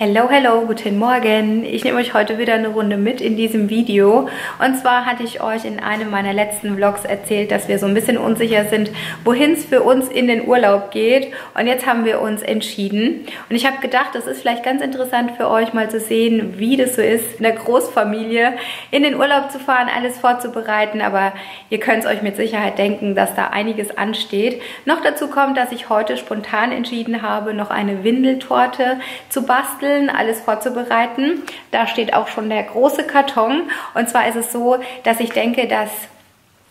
Hello, hello, guten Morgen. Ich nehme euch heute wieder eine Runde mit in diesem Video. Und zwar hatte ich euch in einem meiner letzten Vlogs erzählt, dass wir so ein bisschen unsicher sind, wohin es für uns in den Urlaub geht. Und jetzt haben wir uns entschieden. Und ich habe gedacht, es ist vielleicht ganz interessant für euch mal zu sehen, wie das so ist, in der Großfamilie in den Urlaub zu fahren, alles vorzubereiten. Aber ihr könnt es euch mit Sicherheit denken, dass da einiges ansteht. Noch dazu kommt, dass ich heute spontan entschieden habe, noch eine Windeltorte zu basteln basteln, alles vorzubereiten. Da steht auch schon der große Karton. Und zwar ist es so, dass ich denke, dass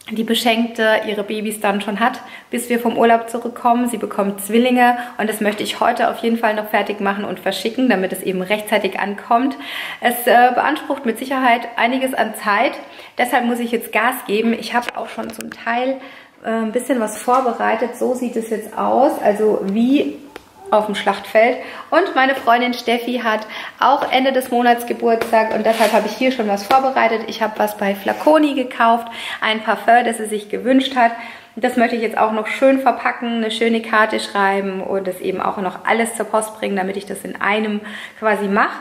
die Beschenkte ihre Babys dann schon hat, bis wir vom Urlaub zurückkommen. Sie bekommt Zwillinge und das möchte ich heute auf jeden Fall noch fertig machen und verschicken, damit es eben rechtzeitig ankommt. Es äh, beansprucht mit Sicherheit einiges an Zeit, deshalb muss ich jetzt Gas geben. Ich habe auch schon zum Teil äh, ein bisschen was vorbereitet. So sieht es jetzt aus, also wie auf dem Schlachtfeld. Und meine Freundin Steffi hat auch Ende des Monats Geburtstag und deshalb habe ich hier schon was vorbereitet. Ich habe was bei Flaconi gekauft, ein Parfum, das sie sich gewünscht hat. Das möchte ich jetzt auch noch schön verpacken, eine schöne Karte schreiben und es eben auch noch alles zur Post bringen, damit ich das in einem quasi mache.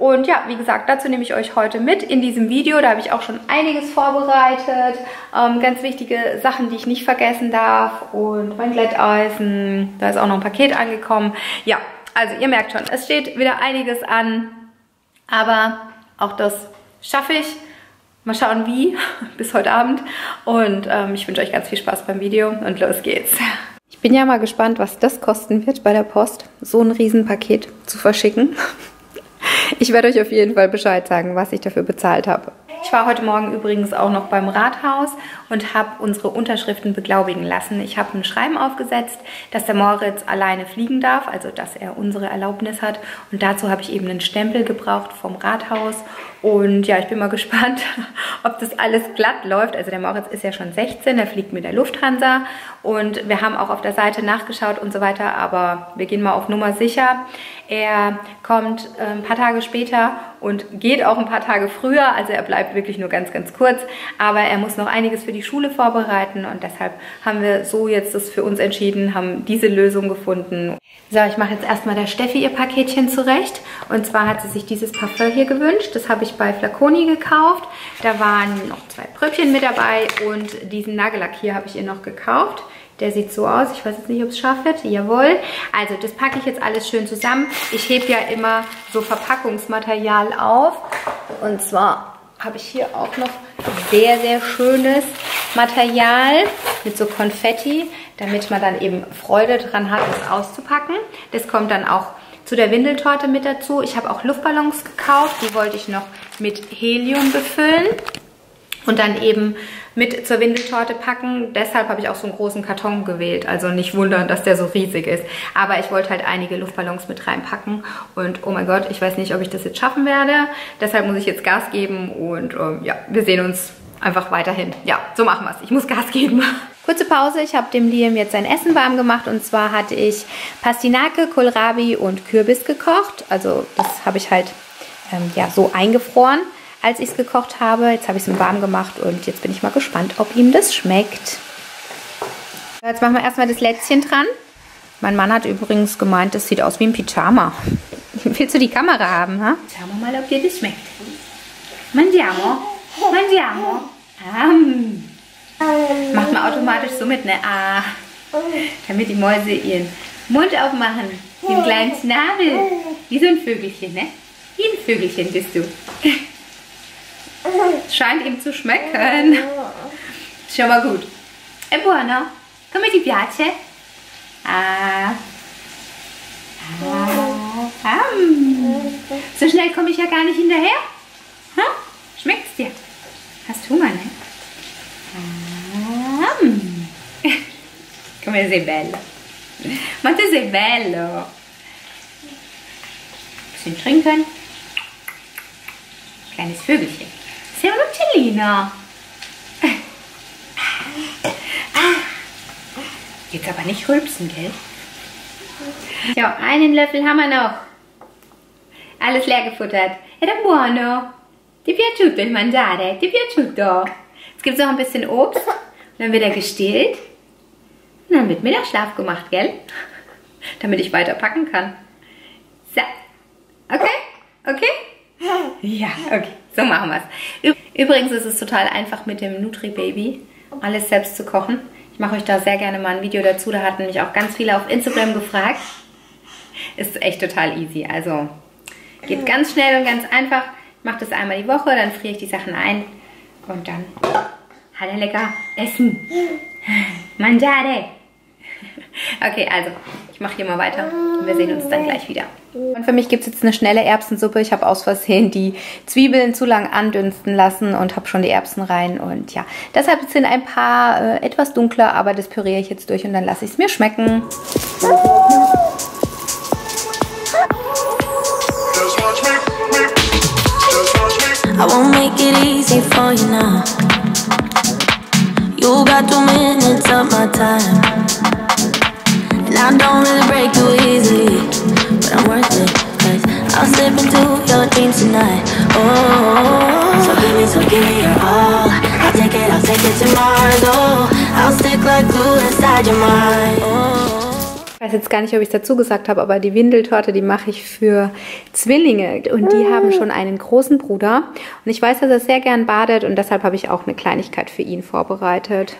Und ja, wie gesagt, dazu nehme ich euch heute mit in diesem Video. Da habe ich auch schon einiges vorbereitet. Ähm, ganz wichtige Sachen, die ich nicht vergessen darf. Und mein Glätteisen. Da ist auch noch ein Paket angekommen. Ja, also ihr merkt schon, es steht wieder einiges an. Aber auch das schaffe ich. Mal schauen wie, bis heute Abend. Und ähm, ich wünsche euch ganz viel Spaß beim Video und los geht's. Ich bin ja mal gespannt, was das kosten wird bei der Post, so ein Riesenpaket zu verschicken. Ich werde euch auf jeden Fall Bescheid sagen, was ich dafür bezahlt habe. Ich war heute Morgen übrigens auch noch beim Rathaus und habe unsere Unterschriften beglaubigen lassen. Ich habe ein Schreiben aufgesetzt, dass der Moritz alleine fliegen darf, also dass er unsere Erlaubnis hat. Und dazu habe ich eben einen Stempel gebraucht vom Rathaus. Und ja, ich bin mal gespannt, ob das alles glatt läuft. Also der Moritz ist ja schon 16, er fliegt mit der Lufthansa. Und wir haben auch auf der Seite nachgeschaut und so weiter, aber wir gehen mal auf Nummer sicher. Er kommt äh, ein paar Tage später und geht auch ein paar Tage früher, also er bleibt wirklich nur ganz, ganz kurz, aber er muss noch einiges für die Schule vorbereiten und deshalb haben wir so jetzt das für uns entschieden, haben diese Lösung gefunden. So, ich mache jetzt erstmal der Steffi ihr Paketchen zurecht und zwar hat sie sich dieses Parfum hier gewünscht, das habe ich bei Flaconi gekauft, da waren noch zwei Pröbchen mit dabei und diesen Nagellack hier habe ich ihr noch gekauft. Der sieht so aus. Ich weiß jetzt nicht, ob es scharf wird. Jawohl. Also das packe ich jetzt alles schön zusammen. Ich hebe ja immer so Verpackungsmaterial auf. Und zwar habe ich hier auch noch sehr, sehr schönes Material mit so Konfetti, damit man dann eben Freude dran hat, das auszupacken. Das kommt dann auch zu der Windeltorte mit dazu. Ich habe auch Luftballons gekauft. Die wollte ich noch mit Helium befüllen und dann eben mit zur Windeltorte packen. Deshalb habe ich auch so einen großen Karton gewählt. Also nicht wundern, dass der so riesig ist. Aber ich wollte halt einige Luftballons mit reinpacken. Und oh mein Gott, ich weiß nicht, ob ich das jetzt schaffen werde. Deshalb muss ich jetzt Gas geben. Und ähm, ja, wir sehen uns einfach weiterhin. Ja, so machen wir es. Ich muss Gas geben. Kurze Pause, ich habe dem Liam jetzt sein Essen warm gemacht und zwar hatte ich Pastinake, Kohlrabi und Kürbis gekocht. Also das habe ich halt ähm, ja, so eingefroren als ich es gekocht habe. Jetzt habe ich es warm gemacht und jetzt bin ich mal gespannt, ob ihm das schmeckt. Jetzt machen wir erstmal das Lätzchen dran. Mein Mann hat übrigens gemeint, das sieht aus wie ein Pyjama. Willst du die Kamera haben, ha? Schauen wir mal, ob dir das schmeckt. Mangiamo. Mangiamo. Um. Macht man automatisch so mit, ne? Ah. Damit die Mäuse ihren Mund aufmachen. Den kleinen Schnabel. Wie so ein Vögelchen, ne? Wie ein Vögelchen bist du. Scheint ihm zu schmecken. Schon mal gut. È buono? Come ti piace? Ah. Ah. So schnell komme ich ja gar nicht hinterher. Ha? Schmeckt's dir? Hast Hunger, ne? Ah. Come sei bello. Ma tu sei bello. Bisschen trinken. Kleines Vögelchen. Sehr Lina. Jetzt aber nicht rülpsen, gell? So, einen Löffel haben wir noch. Alles leer gefuttert. Era buono. Ti piaciuto il mangiare? Ti piaciuto? Jetzt gibt es noch ein bisschen Obst. Und dann wird er gestillt. Und dann wird Mittagsschlaf gemacht, gell? Damit ich weiter packen kann. So. Okay? Okay? Ja, okay. So machen wir es. Übrigens ist es total einfach mit dem Nutri-Baby alles selbst zu kochen. Ich mache euch da sehr gerne mal ein Video dazu. Da hatten mich auch ganz viele auf Instagram gefragt. Ist echt total easy. Also geht ganz schnell und ganz einfach. Ich mache das einmal die Woche, dann friere ich die Sachen ein und dann hat er lecker essen. Mangiare. Okay, also ich mache hier mal weiter und wir sehen uns dann gleich wieder. Und für mich gibt es jetzt eine schnelle Erbsensuppe. Ich habe aus Versehen die Zwiebeln zu lang andünsten lassen und habe schon die Erbsen rein. Und ja, deshalb sind ein paar äh, etwas dunkler, aber das püriere ich jetzt durch und dann lasse ich es mir schmecken. I won't make it easy for you now. You got two minutes of my time. And I don't really break too easily. But I'm worth it. Cause I'll slip into your dreams tonight. Oh, so give me, so give me your all. I'll take it, I'll take it to Mars. Oh, I'll stick like glue inside your mind. Oh. Weiß jetzt gar nicht, ob ich es dazu gesagt habe, aber die Windeltorte, die mache ich für Zwillinge und die haben schon einen großen Bruder. Und ich weiß, dass er sehr gern badet und deshalb habe ich auch eine Kleinigkeit für ihn vorbereitet.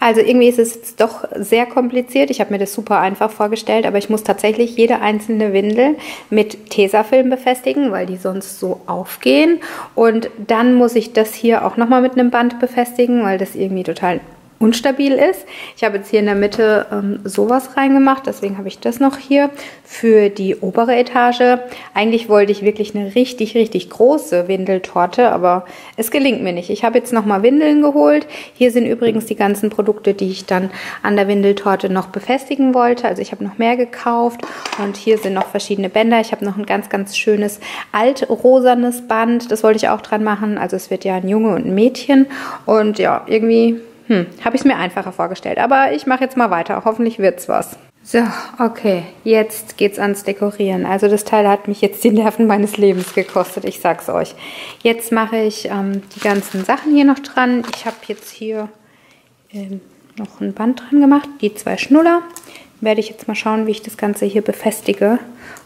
Also irgendwie ist es jetzt doch sehr kompliziert. Ich habe mir das super einfach vorgestellt, aber ich muss tatsächlich jede einzelne Windel mit Tesafilm befestigen, weil die sonst so aufgehen. Und dann muss ich das hier auch nochmal mit einem Band befestigen, weil das irgendwie total unstabil ist. Ich habe jetzt hier in der Mitte ähm, sowas reingemacht, deswegen habe ich das noch hier für die obere Etage. Eigentlich wollte ich wirklich eine richtig, richtig große Windeltorte, aber es gelingt mir nicht. Ich habe jetzt nochmal Windeln geholt. Hier sind übrigens die ganzen Produkte, die ich dann an der Windeltorte noch befestigen wollte. Also ich habe noch mehr gekauft und hier sind noch verschiedene Bänder. Ich habe noch ein ganz, ganz schönes altrosanes Band. Das wollte ich auch dran machen. Also es wird ja ein Junge und ein Mädchen und ja, irgendwie hm, habe ich es mir einfacher vorgestellt. Aber ich mache jetzt mal weiter. Hoffentlich wird es was. So, okay, jetzt geht's ans Dekorieren. Also das Teil hat mich jetzt die Nerven meines Lebens gekostet, ich sag's euch. Jetzt mache ich ähm, die ganzen Sachen hier noch dran. Ich habe jetzt hier ähm, noch ein Band dran gemacht, die zwei Schnuller. Werde ich jetzt mal schauen, wie ich das Ganze hier befestige.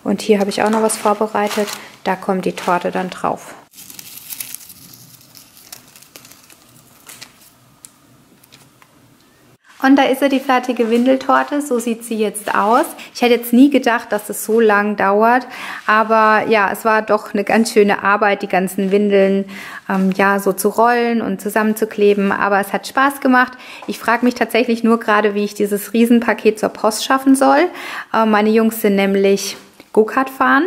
Und hier habe ich auch noch was vorbereitet. Da kommt die Torte dann drauf. Und da ist ja die fertige Windeltorte, so sieht sie jetzt aus. Ich hätte jetzt nie gedacht, dass es so lang dauert, aber ja, es war doch eine ganz schöne Arbeit, die ganzen Windeln ähm, ja so zu rollen und zusammenzukleben, aber es hat Spaß gemacht. Ich frage mich tatsächlich nur gerade, wie ich dieses Riesenpaket zur Post schaffen soll. Äh, meine Jungs sind nämlich Go-Kart fahren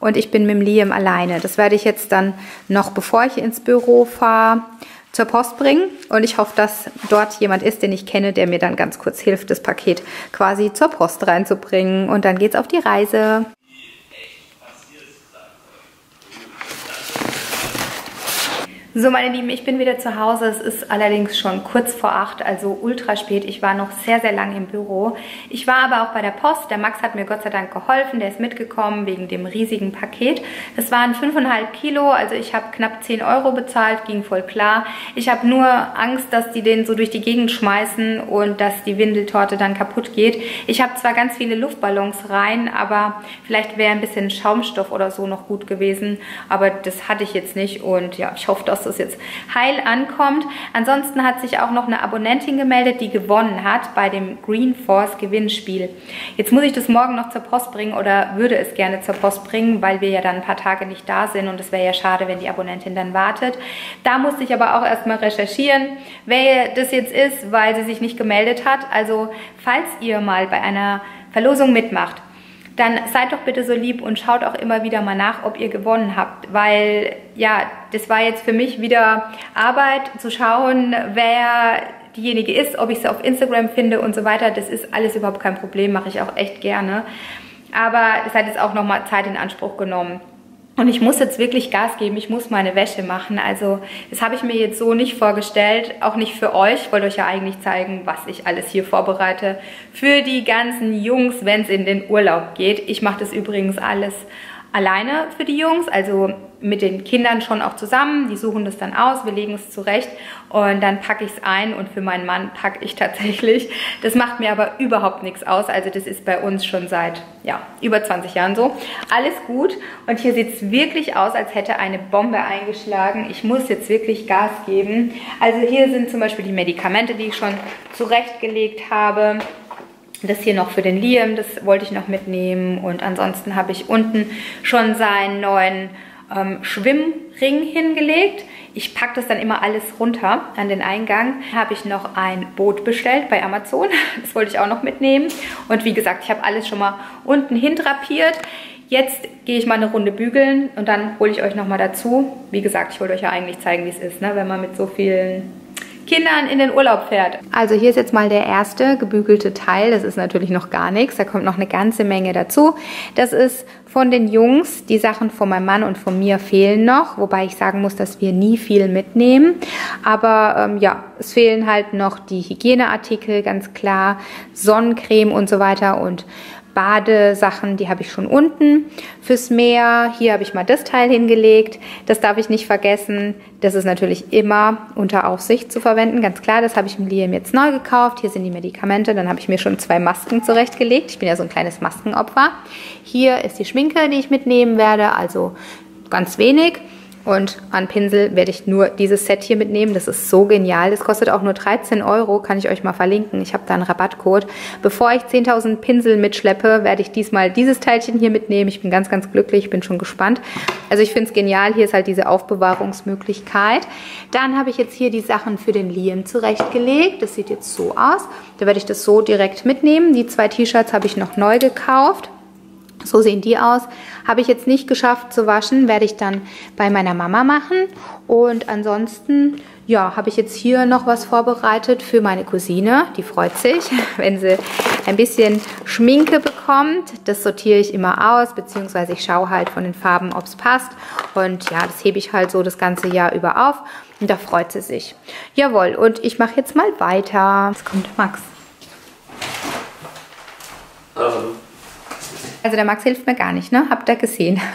und ich bin mit Liam alleine. Das werde ich jetzt dann noch, bevor ich ins Büro fahre, zur Post bringen. Und ich hoffe, dass dort jemand ist, den ich kenne, der mir dann ganz kurz hilft, das Paket quasi zur Post reinzubringen. Und dann geht's auf die Reise. So, meine Lieben, ich bin wieder zu Hause. Es ist allerdings schon kurz vor acht, also ultra spät. Ich war noch sehr, sehr lange im Büro. Ich war aber auch bei der Post. Der Max hat mir Gott sei Dank geholfen. Der ist mitgekommen wegen dem riesigen Paket. Das waren 5,5 Kilo, also ich habe knapp 10 Euro bezahlt, ging voll klar. Ich habe nur Angst, dass die den so durch die Gegend schmeißen und dass die Windeltorte dann kaputt geht. Ich habe zwar ganz viele Luftballons rein, aber vielleicht wäre ein bisschen Schaumstoff oder so noch gut gewesen. Aber das hatte ich jetzt nicht und ja, ich hoffe, dass das jetzt heil ankommt. Ansonsten hat sich auch noch eine Abonnentin gemeldet, die gewonnen hat bei dem Green Force Gewinnspiel. Jetzt muss ich das morgen noch zur Post bringen oder würde es gerne zur Post bringen, weil wir ja dann ein paar Tage nicht da sind und es wäre ja schade, wenn die Abonnentin dann wartet. Da musste ich aber auch erstmal recherchieren, wer das jetzt ist, weil sie sich nicht gemeldet hat. Also falls ihr mal bei einer Verlosung mitmacht, dann seid doch bitte so lieb und schaut auch immer wieder mal nach, ob ihr gewonnen habt, weil ja, das war jetzt für mich wieder Arbeit zu schauen, wer diejenige ist, ob ich sie auf Instagram finde und so weiter. Das ist alles überhaupt kein Problem, mache ich auch echt gerne. Aber es hat jetzt auch nochmal Zeit in Anspruch genommen. Und ich muss jetzt wirklich Gas geben, ich muss meine Wäsche machen. Also das habe ich mir jetzt so nicht vorgestellt, auch nicht für euch. Ich wollte euch ja eigentlich zeigen, was ich alles hier vorbereite für die ganzen Jungs, wenn es in den Urlaub geht. Ich mache das übrigens alles alleine für die Jungs, also mit den Kindern schon auch zusammen. Die suchen das dann aus, wir legen es zurecht und dann packe ich es ein und für meinen Mann packe ich tatsächlich. Das macht mir aber überhaupt nichts aus. Also das ist bei uns schon seit ja, über 20 Jahren so. Alles gut und hier sieht es wirklich aus, als hätte eine Bombe eingeschlagen. Ich muss jetzt wirklich Gas geben. Also hier sind zum Beispiel die Medikamente, die ich schon zurechtgelegt habe. Das hier noch für den Liam, das wollte ich noch mitnehmen. Und ansonsten habe ich unten schon seinen neuen ähm, Schwimmring hingelegt. Ich packe das dann immer alles runter an den Eingang. Habe ich noch ein Boot bestellt bei Amazon. Das wollte ich auch noch mitnehmen. Und wie gesagt, ich habe alles schon mal unten hindrapiert. Jetzt gehe ich mal eine Runde bügeln und dann hole ich euch nochmal dazu. Wie gesagt, ich wollte euch ja eigentlich zeigen, wie es ist, ne? wenn man mit so vielen Kindern in den Urlaub fährt. Also hier ist jetzt mal der erste gebügelte Teil. Das ist natürlich noch gar nichts. Da kommt noch eine ganze Menge dazu. Das ist von den Jungs. Die Sachen von meinem Mann und von mir fehlen noch. Wobei ich sagen muss, dass wir nie viel mitnehmen. Aber ähm, ja, es fehlen halt noch die Hygieneartikel, ganz klar. Sonnencreme und so weiter. Und Badesachen, die habe ich schon unten fürs Meer. Hier habe ich mal das Teil hingelegt. Das darf ich nicht vergessen. Das ist natürlich immer unter Aufsicht zu verwenden. Ganz klar, das habe ich im Liam jetzt neu gekauft. Hier sind die Medikamente. Dann habe ich mir schon zwei Masken zurechtgelegt. Ich bin ja so ein kleines Maskenopfer. Hier ist die Schminke, die ich mitnehmen werde. Also ganz wenig. Und an Pinsel werde ich nur dieses Set hier mitnehmen. Das ist so genial. Das kostet auch nur 13 Euro. Kann ich euch mal verlinken. Ich habe da einen Rabattcode. Bevor ich 10.000 Pinsel mitschleppe, werde ich diesmal dieses Teilchen hier mitnehmen. Ich bin ganz, ganz glücklich. Ich bin schon gespannt. Also ich finde es genial. Hier ist halt diese Aufbewahrungsmöglichkeit. Dann habe ich jetzt hier die Sachen für den Liam zurechtgelegt. Das sieht jetzt so aus. Da werde ich das so direkt mitnehmen. Die zwei T-Shirts habe ich noch neu gekauft. So sehen die aus. Habe ich jetzt nicht geschafft zu waschen, werde ich dann bei meiner Mama machen. Und ansonsten, ja, habe ich jetzt hier noch was vorbereitet für meine Cousine. Die freut sich, wenn sie ein bisschen Schminke bekommt. Das sortiere ich immer aus, beziehungsweise ich schaue halt von den Farben, ob es passt. Und ja, das hebe ich halt so das ganze Jahr über auf. Und da freut sie sich. Jawohl, und ich mache jetzt mal weiter. Jetzt kommt Max. Ähm. Also der Max hilft mir gar nicht, ne? Habt ihr gesehen.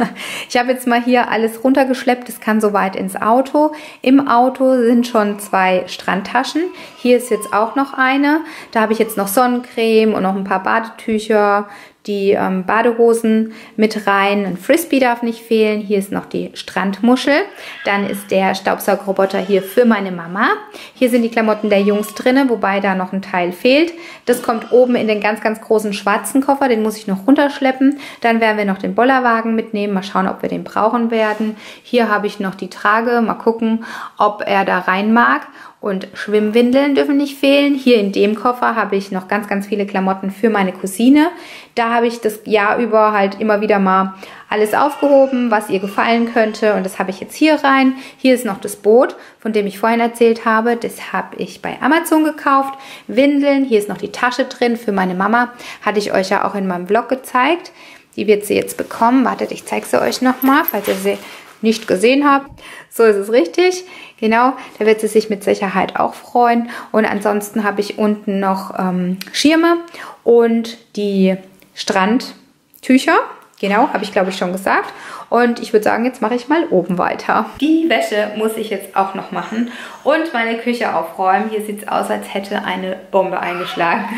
Ich habe jetzt mal hier alles runtergeschleppt. Das kann soweit ins Auto. Im Auto sind schon zwei Strandtaschen. Hier ist jetzt auch noch eine. Da habe ich jetzt noch Sonnencreme und noch ein paar Badetücher, die ähm, Badehosen mit rein. Ein Frisbee darf nicht fehlen. Hier ist noch die Strandmuschel. Dann ist der Staubsaugerroboter hier für meine Mama. Hier sind die Klamotten der Jungs drinne, wobei da noch ein Teil fehlt. Das kommt oben in den ganz, ganz großen schwarzen Koffer. Den muss ich noch runterschleppen. Dann werden wir noch den Bollerwagen mitnehmen. Mal schauen, ob wir den brauchen werden. Hier habe ich noch die Trage. Mal gucken, ob er da rein mag. Und Schwimmwindeln dürfen nicht fehlen. Hier in dem Koffer habe ich noch ganz, ganz viele Klamotten für meine Cousine. Da habe ich das Jahr über halt immer wieder mal alles aufgehoben, was ihr gefallen könnte. Und das habe ich jetzt hier rein. Hier ist noch das Boot, von dem ich vorhin erzählt habe. Das habe ich bei Amazon gekauft. Windeln. Hier ist noch die Tasche drin für meine Mama. Hatte ich euch ja auch in meinem Blog gezeigt. Die wird sie jetzt bekommen. Wartet, ich zeige sie euch nochmal, falls ihr sie nicht gesehen habt. So ist es richtig. Genau, da wird sie sich mit Sicherheit auch freuen. Und ansonsten habe ich unten noch ähm, Schirme und die Strandtücher. Genau, habe ich glaube ich schon gesagt. Und ich würde sagen, jetzt mache ich mal oben weiter. Die Wäsche muss ich jetzt auch noch machen und meine Küche aufräumen. Hier sieht es aus, als hätte eine Bombe eingeschlagen.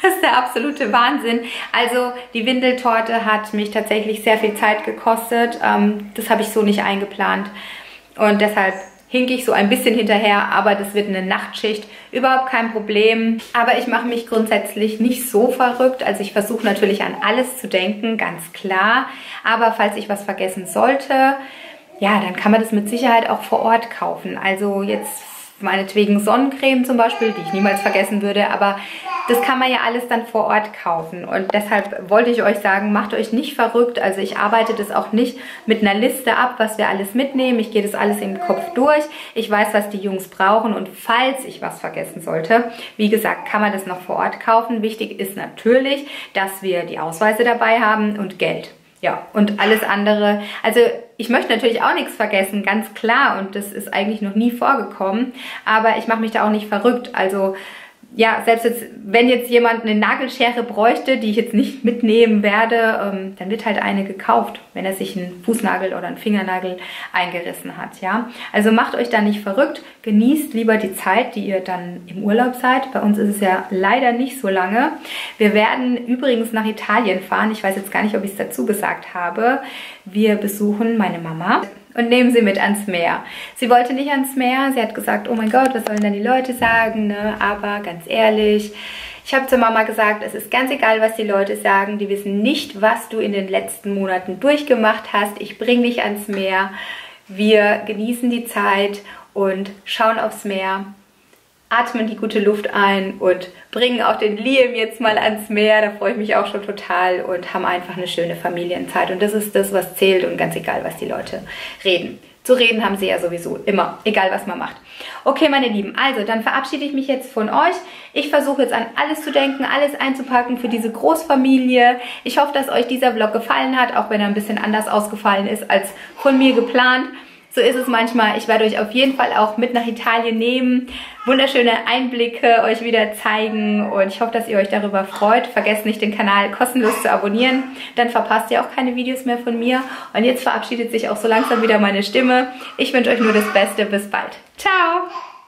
Das ist der absolute Wahnsinn. Also die Windeltorte hat mich tatsächlich sehr viel Zeit gekostet. Ähm, das habe ich so nicht eingeplant. Und deshalb hinke ich so ein bisschen hinterher, aber das wird eine Nachtschicht. Überhaupt kein Problem. Aber ich mache mich grundsätzlich nicht so verrückt. Also ich versuche natürlich an alles zu denken, ganz klar. Aber falls ich was vergessen sollte, ja, dann kann man das mit Sicherheit auch vor Ort kaufen. Also jetzt meinetwegen Sonnencreme zum Beispiel, die ich niemals vergessen würde, aber das kann man ja alles dann vor Ort kaufen und deshalb wollte ich euch sagen, macht euch nicht verrückt, also ich arbeite das auch nicht mit einer Liste ab, was wir alles mitnehmen, ich gehe das alles im Kopf durch, ich weiß, was die Jungs brauchen und falls ich was vergessen sollte, wie gesagt, kann man das noch vor Ort kaufen. Wichtig ist natürlich, dass wir die Ausweise dabei haben und Geld. Ja, und alles andere, also ich möchte natürlich auch nichts vergessen, ganz klar. Und das ist eigentlich noch nie vorgekommen. Aber ich mache mich da auch nicht verrückt. Also ja, selbst jetzt, wenn jetzt jemand eine Nagelschere bräuchte, die ich jetzt nicht mitnehmen werde, ähm, dann wird halt eine gekauft, wenn er sich einen Fußnagel oder einen Fingernagel eingerissen hat, ja. Also macht euch da nicht verrückt, genießt lieber die Zeit, die ihr dann im Urlaub seid. Bei uns ist es ja leider nicht so lange. Wir werden übrigens nach Italien fahren. Ich weiß jetzt gar nicht, ob ich es dazu gesagt habe. Wir besuchen meine Mama und nehmen sie mit ans Meer. Sie wollte nicht ans Meer. Sie hat gesagt, oh mein Gott, was sollen denn die Leute sagen? Ne? Aber ganz ehrlich, ich habe zur Mama gesagt, es ist ganz egal, was die Leute sagen. Die wissen nicht, was du in den letzten Monaten durchgemacht hast. Ich bringe dich ans Meer. Wir genießen die Zeit und schauen aufs Meer atmen die gute Luft ein und bringen auch den Liam jetzt mal ans Meer. Da freue ich mich auch schon total und haben einfach eine schöne Familienzeit. Und das ist das, was zählt und ganz egal, was die Leute reden. Zu reden haben sie ja sowieso immer, egal was man macht. Okay, meine Lieben, also dann verabschiede ich mich jetzt von euch. Ich versuche jetzt an alles zu denken, alles einzupacken für diese Großfamilie. Ich hoffe, dass euch dieser Vlog gefallen hat, auch wenn er ein bisschen anders ausgefallen ist als von mir geplant. So ist es manchmal. Ich werde euch auf jeden Fall auch mit nach Italien nehmen, wunderschöne Einblicke euch wieder zeigen und ich hoffe, dass ihr euch darüber freut. Vergesst nicht, den Kanal kostenlos zu abonnieren, dann verpasst ihr auch keine Videos mehr von mir. Und jetzt verabschiedet sich auch so langsam wieder meine Stimme. Ich wünsche euch nur das Beste. Bis bald. Ciao!